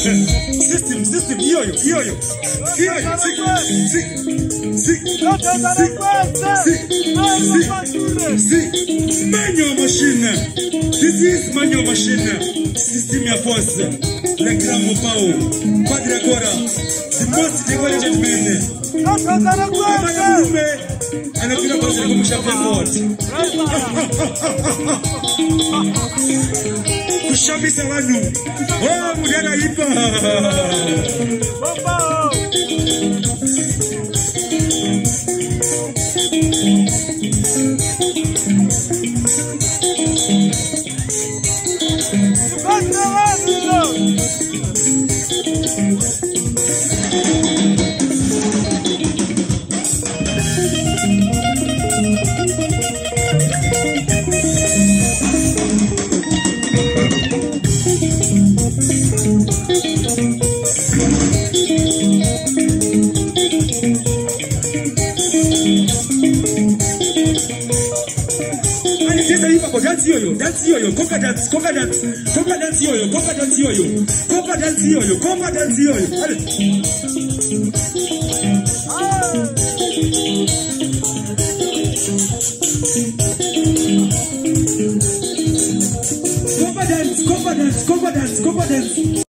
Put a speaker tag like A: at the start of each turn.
A: System, system, yo yo, yo yo. Sí, sí, sí, sí.
B: No te daré cuenta. Sí, sí,
A: sí. Manyo machine. This is manyo machine. System ya força. Reclamo pau. Padre agora. Se fosse de agora de mene.
B: Não te daré cuenta.
A: Anakuja kwanza kumusha passport. Kushambisa.
B: Ani sasa
A: tenda ipapo dansi iyoyo dansi iyoyo komba dansi komba dansi komba dansi iyoyo komba dansi iyoyo komba dansi iyoyo komba dansi iyoyo Confidence, confidence, confidence, confidence.